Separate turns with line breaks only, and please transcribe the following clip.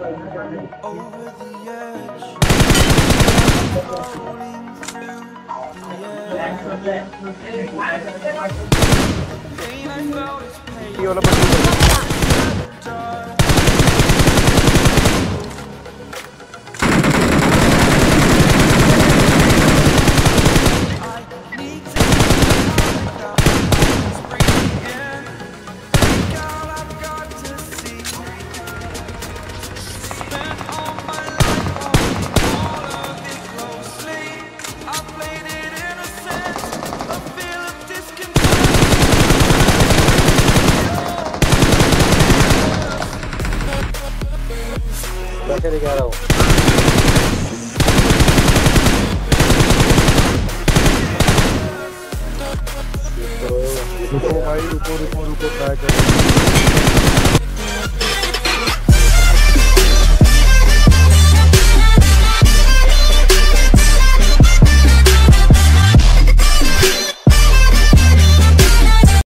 over the edge. Falling through the air. Pain I felt is pain. I played it innocent, a feel of discontent.
Kasi regalo. रुको भाई रुको रुको रुको try करो